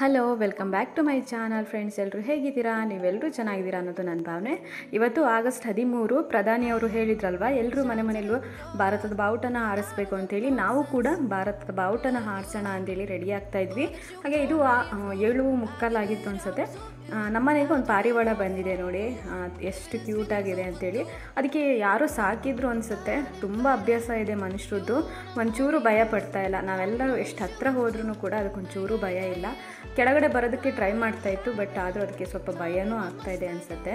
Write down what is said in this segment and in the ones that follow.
Hello, welcome back to my channel friends. ಎಲ್ಲರೂ ಹೇಗಿದ್ದೀರಾ? ನೀವೆಲ್ಲರೂ ಚೆನ್ನಾಗಿದ್ದೀರಾ ಅನ್ನೋದು ನನ್ನ ಭಾವನೆ. ಇವತ್ತು ಆಗಸ್ಟ್ ಹದಿಮೂರು ಪ್ರಧಾನಿಯವರು ಹೇಳಿದ್ರಲ್ವ ಎಲ್ಲರೂ ಮನೆ ಮನೆಯಲ್ಲೂ ಭಾರತದ ಬಾವುಟನ ಹಾರಿಸ್ಬೇಕು ಅಂತೇಳಿ ನಾವು ಕೂಡ ಭಾರತದ ಬಾವುಟನ ಹಾರಿಸೋಣ ಅಂತೇಳಿ ರೆಡಿ ಆಗ್ತಾ ಇದ್ವಿ. ಹಾಗೆ ಇದು ಏಳು ಮುಕ್ಕಾಲಾಗಿತ್ತು ಅನ್ಸುತ್ತೆ. ನಮ್ಮನೆಗೆ ಒಂದು ಪಾರಿವಾಳ ಬಂದಿದೆ ನೋಡಿ. ಎಷ್ಟು ಕ್ಯೂಟಾಗಿದೆ ಅಂತೇಳಿ. ಅದಕ್ಕೆ ಯಾರೋ ಸಾಕಿದ್ರು ಅನಿಸುತ್ತೆ. ತುಂಬ ಅಭ್ಯಾಸ ಇದೆ ಮನುಷ್ಯರದ್ದು ಒಂಚೂರು ಭಯ ಪಡ್ತಾ ಇಲ್ಲ. ನಾವೆಲ್ಲರೂ ಎಷ್ಟು ಹತ್ರ ಹೋದ್ರೂ ಕೂಡ ಅದಕ್ಕೊಂಚೂರು ಭಯ ಇಲ್ಲ. ಕೆಳಗಡೆ ಬರೋದಕ್ಕೆ ಟ್ರೈ ಮಾಡ್ತಾ ಇತ್ತು, ಬಟ್ ಆದರೂ ಅದಕ್ಕೆ ಸ್ವಲ್ಪ ಭಯನೂ ಆಗ್ತಾ ಇದೆ ಅನಿಸುತ್ತೆ.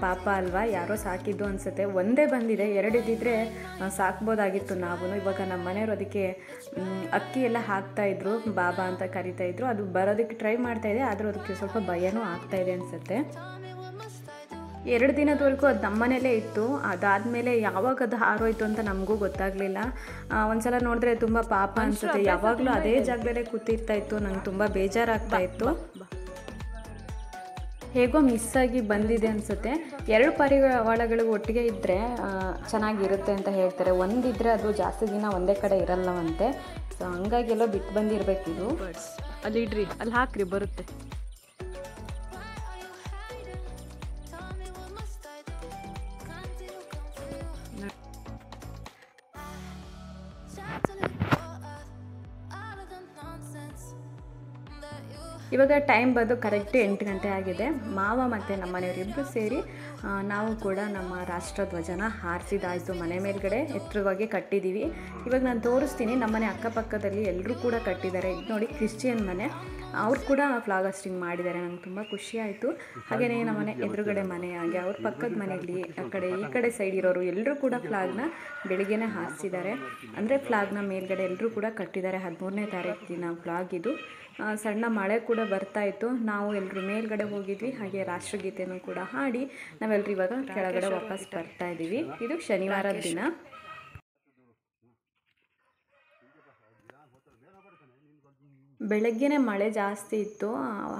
ಪಾಪ ಅಲ್ವಾ? ಯಾರೋ ಸಾಕಿದ್ದು ಅನಿಸುತ್ತೆ. ಒಂದೇ ಬಂದಿದೆ. ಎರಡಿದ್ದಿದ್ರೆ ಸಾಕ್ಬೋದಾಗಿತ್ತು ನಾವು ಇವಾಗ ನಮ್ಮ ಮನೆಯವರು ಅದಕ್ಕೆ ಅಕ್ಕಿ ಎಲ್ಲ ಹಾಕ್ತಾಯಿದ್ರು ಬಾಬಾ ಅಂತ ಕರಿತಾ ಇದ್ರು. ಅದು ಬರೋದಕ್ಕೆ ಟ್ರೈ ಮಾಡ್ತಾ ಇದೆ. ಆದರೂ ಅದಕ್ಕೆ ಸ್ವಲ್ಪ ಭಯನೂ ಆಗ್ತಾ ಇದೆ ಅನಿಸುತ್ತೆ. ಎರಡು ದಿನದವರೆಗೂ ಅದು ನಮ್ಮನೇಲೇ ಇತ್ತು. ಅದಾದಮೇಲೆ ಯಾವಾಗ ಅದು ಹಾರೋಯ್ತು ಅಂತ ನಮಗೂ ಗೊತ್ತಾಗಲಿಲ್ಲ. ಒಂದ್ಸಲ ನೋಡಿದ್ರೆ ತುಂಬ ಪಾಪ ಅನಿಸುತ್ತೆ. ಯಾವಾಗಲೂ ಅದೇ ಜಾಗದಲ್ಲೇ ಕೂತಿರ್ತಾ ಇತ್ತು. ನಂಗೆ ತುಂಬ ಬೇಜಾರಾಗ್ತಾ ಇತ್ತು. ಹೇಗೋ ಮಿಸ್ ಆಗಿ ಬಂದಿದೆ ಅನಿಸುತ್ತೆ. ಎರಡು ಪರಿವಾಳಗಳು ಒಟ್ಟಿಗೆ ಇದ್ದರೆ ಚೆನ್ನಾಗಿರುತ್ತೆ ಅಂತ ಹೇಳ್ತಾರೆ. ಒಂದಿದ್ರೆ ಅದು ಜಾಸ್ತಿ ದಿನ ಒಂದೇ ಕಡೆ ಇರಲ್ಲವಂತೆ ಸೊ ಹಂಗಾಗಿ ಎಲ್ಲೋ ಬಿಟ್ಟು ಬಂದಿರಬೇಕಿದು. ಅಲ್ಲಿ ಇಡ್ರಿ. ಅಲ್ಲಿ ಹಾಕ್ರಿ ಬರುತ್ತೆ. ಇವಾಗ ಟೈಮ್ ಬಂದು ಕರೆಕ್ಟ್ ಎಂಟು ಗಂಟೆ ಆಗಿದೆ. ಮಾವ ಮತ್ತು ನಮ್ಮ ಮನೆಯವರಿಬ್ಬರು ಸೇರಿ ನಾವು ಕೂಡ ನಮ್ಮ ರಾಷ್ಟ್ರ ಧ್ವಜನ ಹಾರಿಸಿದಾಯಿತು. ಮನೆ ಮೇಲ್ಗಡೆ ಎತ್ತರವಾಗಿ ಕಟ್ಟಿದ್ದೀವಿ ಇವಾಗ ನಾನು ತೋರಿಸ್ತೀನಿ. ನಮ್ಮನೆ ಅಕ್ಕಪಕ್ಕದಲ್ಲಿ ಎಲ್ಲರೂ ಕೂಡ ಕಟ್ಟಿದ್ದಾರೆ. ಇದು ನೋಡಿ, ಕ್ರಿಶ್ಚಿಯನ್ ಮನೆ. ಅವ್ರು ಕೂಡ ಫ್ಲಾಗ್ ಹಾಸ್ಟಿಂಗ್ ಮಾಡಿದ್ದಾರೆ, ನಂಗೆ ತುಂಬ ಖುಷಿ ಆಯಿತು. ಹಾಗೆಯೇ ನಮ್ಮ ಮನೆ ಎದುರುಗಡೆ ಮನೆ ಹಾಗೆ, ಅವ್ರ ಪಕ್ಕದ ಮನೆಯಲ್ಲಿ, ಆ ಕಡೆ ಈ ಕಡೆ ಸೈಡ್ ಇರೋರು ಎಲ್ಲರೂ ಕೂಡ ಫ್ಲಾಗ್ನ ಬೆಳಿಗ್ಗೆನೇ ಹಾರಿಸಿದ್ದಾರೆ. ಅಂದರೆ ಫ್ಲಾಗ್ನ ಮೇಲ್ಗಡೆ ಎಲ್ಲರೂ ಕೂಡ ಕಟ್ಟಿದ್ದಾರೆ. ಹದಿಮೂರನೇ ತಾರೀಕು ದಿನ ಫ್ಲಾಗ್ ಇದು ಸಣ್ಣ ಮಳೆ ಕೂಡ ಬರ್ತಾ ಇತ್ತು. ನಾವು ಎಲ್ಲರೂ ಮೇಲ್ಗಡೆ ಹೋಗಿದ್ವಿ, ಹಾಗೆ ರಾಷ್ಟ್ರಗೀತೆನೂ ಕೂಡ ಹಾಡಿ ನಾವೆಲ್ಲರೂ ಇವಾಗ ಕೆಳಗಡೆ ವಾಪಸ್ ಬರ್ತಾ ಇದ್ದೀವಿ. ಇದು ಶನಿವಾರದ ದಿನ. ಬೆಳಗ್ಗೆನೇ ಮಳೆ ಜಾಸ್ತಿ ಇತ್ತು.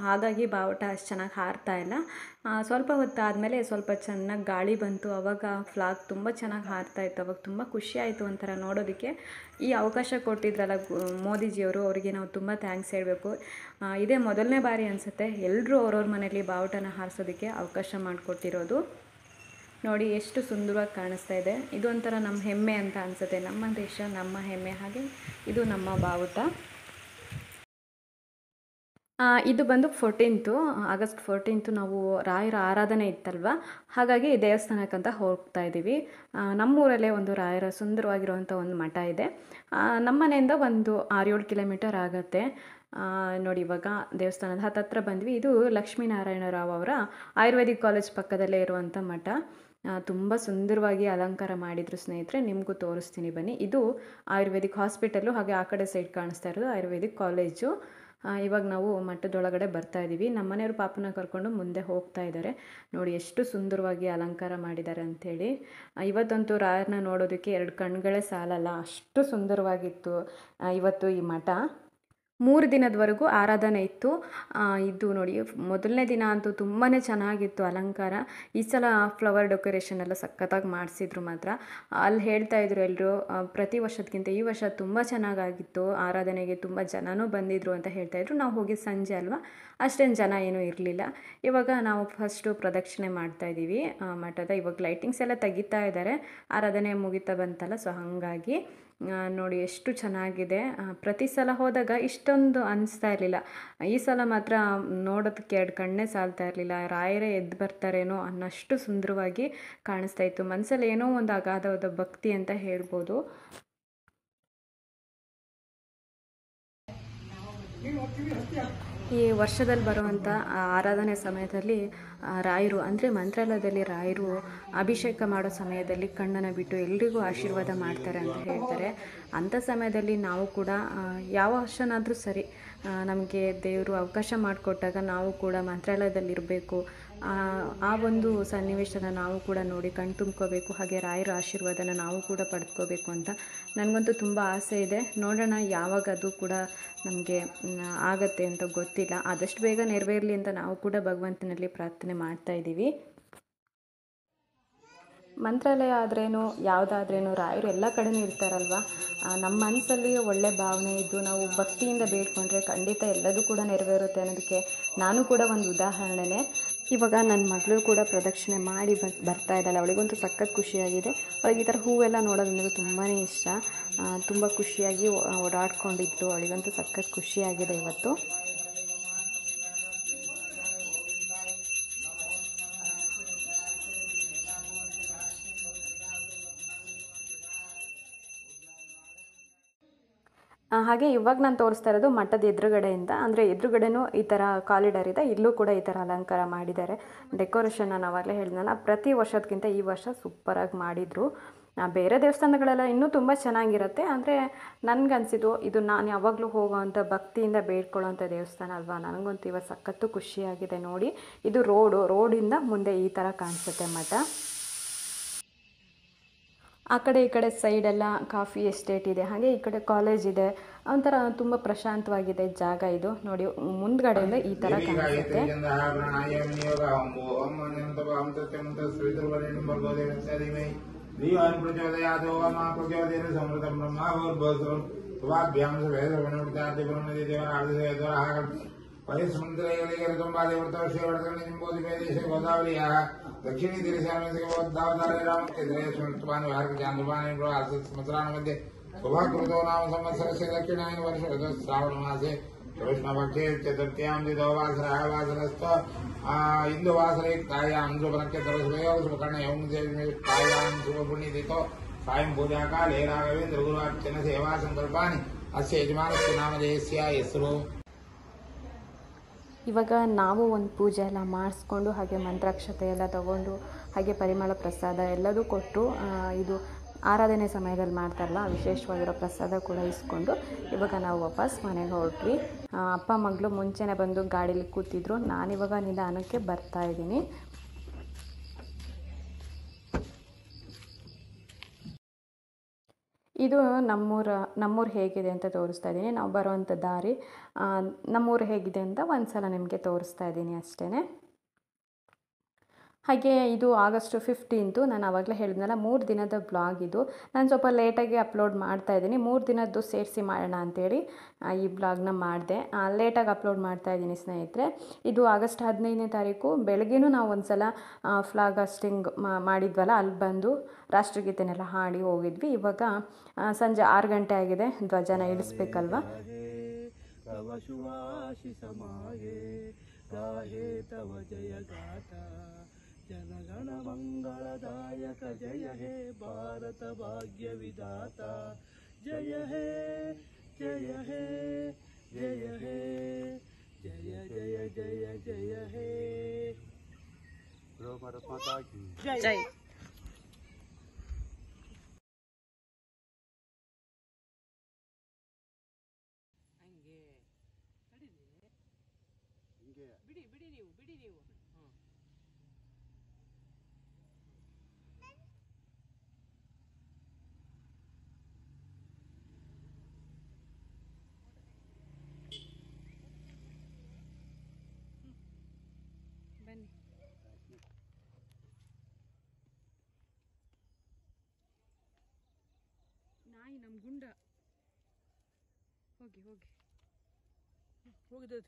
ಹಾಗಾಗಿ ಬಾವುಟ ಅಷ್ಟು ಚೆನ್ನಾಗಿ ಹಾರ್ತಾ ಇಲ್ಲ. ಸ್ವಲ್ಪ ಸ್ವಲ್ಪ ಹೊತ್ತಾದಮೇಲೆ ಸ್ವಲ್ಪ ಚೆನ್ನಾಗಿ ಗಾಳಿ ಬಂತು. ಅವಾಗ ಫ್ಲಾಗ್ ತುಂಬ ಚೆನ್ನಾಗಿ ಹಾರ್ತಾ ಇತ್ತು. ಅವಾಗ ತುಂಬ ಖುಷಿ ಆಯಿತು ಒಂಥರ ನೋಡೋದಕ್ಕೆ. ಈ ಅವಕಾಶ ಕೊಟ್ಟಿದ್ರಲ್ಲ ಮೋದಿಜಿಯವರು, ಅವರಿಗೆ ನಾವು ತುಂಬ ಥ್ಯಾಂಕ್ಸ್ ಹೇಳಬೇಕು. ಇದೇ ಮೊದಲನೇ ಬಾರಿ ಅನಿಸುತ್ತೆ. ಎಲ್ಲರೂ ಅವ್ರವ್ರ ಮನೆಯಲ್ಲಿ ಬಾವುಟನ ಹಾರಿಸೋದಕ್ಕೆ ಅವಕಾಶ ಮಾಡಿಕೊಟ್ಟಿರೋದು. ನೋಡಿ, ಎಷ್ಟು ಸುಂದರವಾಗಿ ಕಾಣಿಸ್ತಾ ಇದೆ. ಇದೊಂಥರ ನಮ್ಮ ಹೆಮ್ಮೆ ಅಂತ ಅನಿಸುತ್ತೆ. ನಮ್ಮ ದೇಶ, ನಮ್ಮ ಹೆಮ್ಮೆ. ಹಾಗೆ ಇದು ನಮ್ಮ ಬಾವುಟ. ಇದು ಬಂದು ಫೋರ್ಟೀನ್ತು ಆಗಸ್ಟ್ ಫೋರ್ಟೀನ್ತು ನಾವು ರಾಯರ ಆರಾಧನೆ ಇತ್ತಲ್ವ? ಹಾಗಾಗಿ ದೇವಸ್ಥಾನಕ್ಕಂತ ಹೋಗ್ತಾ ಇದ್ದೀವಿ ನಮ್ಮೂರಲ್ಲೇ ಒಂದು ರಾಯರ ಸುಂದರವಾಗಿರುವಂಥ ಒಂದು ಮಠ ಇದೆ. ನಮ್ಮನೆಯಿಂದ ನಮ್ಮ ಮನೆಯಿಂದ ಒಂದು ಆರು ಏಳು ಕಿಲೋಮೀಟರ್ ಆಗುತ್ತೆ. ನೋಡಿ ಇವಾಗ ದೇವಸ್ಥಾನದ ಹತ್ತತ್ರ ಬಂದ್ವಿ. ಇದು ಲಕ್ಷ್ಮೀನಾರಾಯಣ ರಾವ್ ಅವರ ಆಯುರ್ವೇದಿಕ್ ಕಾಲೇಜ್ ಪಕ್ಕದಲ್ಲೇ ಇರುವಂಥ ಮಠ. ತುಂಬ ಸುಂದರವಾಗಿ ಅಲಂಕಾರ ಮಾಡಿದ್ರು ಸ್ನೇಹಿತರೆ, ನಿಮಗೂ ತೋರಿಸ್ತೀನಿ ಬನ್ನಿ. ಇದು ಆಯುರ್ವೇದಿಕ್ ಹಾಸ್ಪಿಟಲು ಹಾಗೆ ಆ ಕಡೆ ಸೈಡ್ ಕಾಣಿಸ್ತಾ ಇರೋದು ಆಯುರ್ವೇದಿಕ್ ಕಾಲೇಜು. ಇವಾಗ ನಾವು ಮಠದೊಳಗಡೆ ಬರ್ತಾ ಇದ್ದೀವಿ ನಮ್ಮ ಮನೆಯವರು ಪಾಪನ ಕರ್ಕೊಂಡು ಮುಂದೆ ಹೋಗ್ತಾ ಇದ್ದಾರೆ. ನೋಡಿ, ಎಷ್ಟು ಸುಂದರವಾಗಿ ಅಲಂಕಾರ ಮಾಡಿದ್ದಾರೆ ಅಂಥೇಳಿ. ಇವತ್ತಂತೂ ರಾಯರನ್ನ ನೋಡೋದಕ್ಕೆ ಎರಡು ಕಣ್ಗಳೇ ಸಾಲಲ್ಲ. ಅಷ್ಟು ಸುಂದರವಾಗಿತ್ತು ಇವತ್ತು ಈ ಮಠ. ಮೂರು ದಿನದವರೆಗೂ ಆರಾಧನೆ ಇತ್ತು. ಇದು ನೋಡಿ, ಮೊದಲನೇ ದಿನ ಅಂತೂ ತುಂಬಾ ಚೆನ್ನಾಗಿತ್ತು ಅಲಂಕಾರ. ಈ ಸಲ ಫ್ಲವರ್ ಡೆಕೋರೇಷನ್ ಎಲ್ಲ ಸಖತ್ತಾಗಿ ಮಾಡಿಸಿದ್ರು ಮಾತ್ರ. ಅಲ್ಲಿ ಹೇಳ್ತಾ ಇದ್ರು ಎಲ್ಲರೂ ಪ್ರತಿ ವರ್ಷದಕ್ಕಿಂತ ಈ ವರ್ಷ ತುಂಬ ಚೆನ್ನಾಗಾಗಿತ್ತು. ಆರಾಧನೆಗೆ ತುಂಬ ಜನನೂ ಬಂದಿದ್ರು ಅಂತ ಹೇಳ್ತಾ ಇದ್ರು. ನಾವು ಹೋಗಿ ಸಂಜೆ ಅಲ್ವಾ? ಅಷ್ಟೇನು ಜನ ಏನೂ ಇರಲಿಲ್ಲ. ಇವಾಗ ನಾವು ಫಸ್ಟು ಪ್ರದಕ್ಷಿಣೆ ಮಾಡ್ತಾ ಇದ್ದೀವಿ ಮಠದ ಇವಾಗ ಲೈಟಿಂಗ್ಸ್ ಎಲ್ಲ ತೆಗಿತಾ ಇದ್ದಾರೆ. ಆರಾಧನೆ ಮುಗಿತಾ ಬಂತಲ್ಲ ಸೊ ಹಾಗಾಗಿ ನೋಡಿ ಎಷ್ಟು ಚೆನ್ನಾಗಿದೆ. ಪ್ರತಿ ಸಲ ಹೋದಾಗ ಇಷ್ಟೊಂದು ಅನಿಸ್ತಾ ಇರಲಿಲ್ಲ. ಈ ಸಲ ಮಾತ್ರ ನೋಡೋದಕ್ಕೆ ಎರಡು ಕಣ್ಣೇ ಸಾಲ್ತಾ ಇರಲಿಲ್ಲ. ರಾಯರೇ ಎದ್ದು ಬರ್ತಾರೇನೋ ಅನ್ನಷ್ಟು ಸುಂದರವಾಗಿ ಕಾಣಿಸ್ತಾ ಇತ್ತು. ಮನಸ್ಸಲ್ಲಿ ಏನೋ ಒಂದು ಅಗಾಧವಾದ ಭಕ್ತಿ ಅಂತ ಹೇಳ್ಬೋದು. ಈ ವರ್ಷದಲ್ಲಿ ಬರುವಂಥ ಆರಾಧನೆ ಸಮಯದಲ್ಲಿ ರಾಯರು, ಅಂದರೆ ಮಂತ್ರಾಲಯದಲ್ಲಿ ರಾಯರು ಅಭಿಷೇಕ ಮಾಡೋ ಸಮಯದಲ್ಲಿ ಕಣ್ಣನ್ನು ಬಿಟ್ಟು ಎಲ್ರಿಗೂ ಆಶೀರ್ವಾದ ಮಾಡ್ತಾರೆ ಅಂತ ಹೇಳ್ತಾರೆ. ಅಂಥ ಸಮಯದಲ್ಲಿ ನಾವು ಕೂಡ ಯಾವ ವರ್ಷನಾದರೂ ಸರಿ ನಮಗೆ ದೇವರು ಅವಕಾಶ ಮಾಡಿಕೊಟ್ಟಾಗ ನಾವು ಕೂಡ ಮಂತ್ರಾಲಯದಲ್ಲಿರಬೇಕು. ಆ ಒಂದು ಸನ್ನಿವೇಶನ ನಾವು ಕೂಡ ನೋಡಿ ಕಣ್ ತುಂಬ್ಕೋಬೇಕು, ಹಾಗೆ ರಾಯರ ಆಶೀರ್ವಾದನ ನಾವು ಕೂಡ ಪಡೆದುಕೋಬೇಕು ಅಂತ ನನಗಂತೂ ತುಂಬ ಆಸೆ ಇದೆ. ನೋಡೋಣ ಯಾವಾಗ ಅದು ಕೂಡ ನಮಗೆ ಆಗತ್ತೆ ಅಂತ ಗೊತ್ತಿಲ್ಲ. ಆದಷ್ಟು ಬೇಗ ನೆರವೇರಲಿ ಅಂತ ನಾವು ಕೂಡ ಭಗವಂತನಲ್ಲಿ ಪ್ರಾರ್ಥನೆ ಮಾಡ್ತಾ ಇದ್ದೀವಿ. ಮಂತ್ರಾಲಯ ಆದ್ರೇನು, ಯಾವುದಾದ್ರೇನು ರಾಯರು ಎಲ್ಲ ಕಡೆನೂ ಇರ್ತಾರಲ್ವ? ನಮ್ಮ ಮನಸ್ಸಲ್ಲಿ ಒಳ್ಳೆ ಭಾವನೆ ಇದ್ದು ನಾವು ಭಕ್ತಿಯಿಂದ ಬೇಡ್ಕೊಂಡ್ರೆ ಖಂಡಿತ ಎಲ್ಲದೂ ಕೂಡ ನೆರವೇರುತ್ತೆ ಅನ್ನೋದಕ್ಕೆ ನಾನು ಕೂಡ ಒಂದು ಉದಾಹರಣೆನೇ. ಇವಾಗ ನನ್ನ ಮಗಳು ಕೂಡ ಪ್ರದಕ್ಷಿಣೆ ಮಾಡಿ ಬರ್ತಾ ಇದ್ದಾಳೆ. ಅವಳಿಗಂತೂ ಸಖತ್ ಖುಷಿಯಾಗಿದೆ. ಅವಳಿಗೆ ಈ ಥರ ಹೂವೆಲ್ಲ ನೋಡೋದಂದ್ರೆ ತುಂಬಾ ಇಷ್ಟ. ತುಂಬ ಖುಷಿಯಾಗಿ ಓಡಾಡ್ಕೊಂಡಿದ್ಲು ಅವಳಿಗಂತೂ ಸಖತ್ ಖುಷಿಯಾಗಿದೆ ಇವತ್ತು. ಹಾಗೆ ಇವಾಗ ನಾನು ತೋರಿಸ್ತಾ ಇರೋದು ಮಠದ ಎದುರುಗಡೆಯಿಂದ, ಅಂದರೆ ಎದುರುಗಡೆನೂ ಈ ಥರ ಕಾಲಿಡರ್ ಇದೆ, ಇಲ್ಲೂ ಕೂಡ ಈ ಥರ ಅಲಂಕಾರ ಮಾಡಿದ್ದಾರೆ. ಡೆಕೋರೇಷನ್ ನಾನು ಅವಾಗಲೇ ಹೇಳಿದ್ನಲ್ಲ, ಪ್ರತಿ ವರ್ಷದಕ್ಕಿಂತ ಈ ವರ್ಷ ಸೂಪರಾಗಿ ಮಾಡಿದರು. ಬೇರೆ ದೇವಸ್ಥಾನಗಳೆಲ್ಲ ಇನ್ನೂ ತುಂಬ ಚೆನ್ನಾಗಿರುತ್ತೆ, ಅಂದರೆ ನನಗನ್ಸಿದ್ದು ಇದು ನಾನು ಯಾವಾಗಲೂ ಹೋಗೋವಂಥ ಭಕ್ತಿಯಿಂದ ಬೇಡ್ಕೊಳ್ಳೋವಂಥ ದೇವಸ್ಥಾನ ಅಲ್ವಾ? ನನಗಂತೂ ಇವತ್ತು ಸಖತ್ತು ಖುಷಿಯಾಗಿದೆ ನೋಡಿ. ಇದು ರೋಡು ರೋಡಿಂದ ಮುಂದೆ ಈ ಥರ ಕಾಣಿಸುತ್ತೆ ಮಠ. ಆ ಕಡೆ ಈ ಕಡೆ ಸೈಡೆಲ್ಲ ಕಾಫಿ ಎಸ್ಟೇಟ್ ಇದೆ ಹಾಗೆ ಈ ಕಡೆ ಕಾಲೇಜ್ ಇದೆ. ಒಂಥರ ತುಂಬ ಪ್ರಶಾಂತವಾಗಿದೆ ಜಾಗ ಇದು. ನೋಡಿ ಮುಂದ್ಗಡೆಯಿಂದ ಈ ತರ ಕಾಣಿಸುತ್ತೆ. ಸಮೃದ್ಧ परिसमुद्रयोनिकर्तुम्बादिवृतविषयवर्तनजिम्बोधिपेदेशे गोदावर्याः दक्षिणीतिरिशामिदावतारे रामचन्द्रे सुनुत्वानुहार्कजान्धुपानि प्रवासमसराणमध्ये शुभकृतो नाम संवत्सरस्य दक्षिणायन वर्षरतो श्रावणमासे कृष्णपक्षे चतुर्थ्यां द्वितोवासरः वासरस्थ इन्दुवासरयुक्तायां शुभनक्षत्रसुभयोः शुभकर्णयौं सेवितायां शुभपुण्यदितो सायं पूजाकाले राघवेन्द्रगुरुवार्चनसेवासङ्कल्पानि अस्य यजमानस्य नामधेयस्या यस्रो ಇವಾಗ ನಾವು ಒಂದು ಪೂಜೆ ಎಲ್ಲ ಮಾಡಿಸ್ಕೊಂಡು ಹಾಗೆ ಮಂತ್ರಾಕ್ಷತೆ ಎಲ್ಲ ತಗೊಂಡು ಹಾಗೆ ಪರಿಮಳ ಪ್ರಸಾದ ಎಲ್ಲದೂ ಕೊಟ್ಟು ಇದು ಆರಾಧನೆ ಸಮಯದಲ್ಲಿ ಮಾಡ್ತಾರಲ್ಲ ವಿಶೇಷವಾಗಿರೋ ಪ್ರಸಾದ ಕೂಡ ಇಸ್ಕೊಂಡು ಇವಾಗ ನಾವು ವಾಪಸ್ ಮನೆಗೆ ಹೊರಟ್ವಿ. ಅಪ್ಪ ಮಗಳು ಮುಂಚೆನೇ ಬಂದು ಗಾಡೀಲಿ ಕೂತಿದ್ರು. ನಾನಿವಾಗ ನಿಧಾನಕ್ಕೆ ಬರ್ತಾ ಇದ್ದೀನಿ. ಇದು ನಮ್ಮೂರ, ನಮ್ಮೂರು ಹೇಗಿದೆ ಅಂತ ತೋರಿಸ್ತಾ ಇದ್ದೀನಿ ನಾವು ಬರುವಂಥ ದಾರಿ ನಮ್ಮೂರು ಹೇಗಿದೆ ಅಂತ ಒಂದು ಸಲ ನಿಮಗೆ ತೋರಿಸ್ತಾ ಇದ್ದೀನಿ ಅಷ್ಟೇ ಹಾಗೆ ಇದು ಆಗಸ್ಟ್ ಫಿಫ್ಟೀನ್ತು ನಾನು ಆವಾಗಲೇ ಹೇಳಿದ್ನಲ್ಲ, ಮೂರು ದಿನದ ಬ್ಲಾಗ್ ಇದು. ನಾನು ಸ್ವಲ್ಪ ಲೇಟಾಗಿ ಅಪ್ಲೋಡ್ ಮಾಡ್ತಾ ಇದ್ದೀನಿ. ಮೂರು ದಿನದ್ದು ಸೇರಿಸಿ ಮಾಡೋಣ ಅಂತೇಳಿ ಈ ಬ್ಲಾಗ್ನ ಮಾಡಿದೆ. ಲೇಟಾಗಿ ಅಪ್ಲೋಡ್ ಮಾಡ್ತಾ ಇದ್ದೀನಿ ಸ್ನೇಹಿತರೆ. ಇದು ಆಗಸ್ಟ್ ಹದಿನೈದನೇ ತಾರೀಕು. ಬೆಳಗ್ಗೆನೂ ನಾವು ಒಂದು ಸಲ ಫ್ಲಾಗಾಸ್ಟಿಂಗ್ ಮಾಡಿದ್ವಲ್ಲ, ಅಲ್ಲಿ ಬಂದು ರಾಷ್ಟ್ರಗೀತೆನೆಲ್ಲ ಹಾಡಿ ಹೋಗಿದ್ವಿ. ಇವಾಗ ಸಂಜೆ ಆರು ಗಂಟೆ ಆಗಿದೆ. ಧ್ವಜನ ಇಳಿಸ್ಬೇಕಲ್ವಾ? ತವ ತವ ಜಯ ಗಾತ जय गाथा जनगण मङ्गलदायक जय हे भारत भाग्य विधाता जय हे जय हे जय हे जय जय जय जय हे गो भारत माता की ಜೈ ಬನ್ನಿ ಗುಂಡ. ಹೋಗಿ ಹೋಗಿ. ಹೋಗಿದ್ದೆ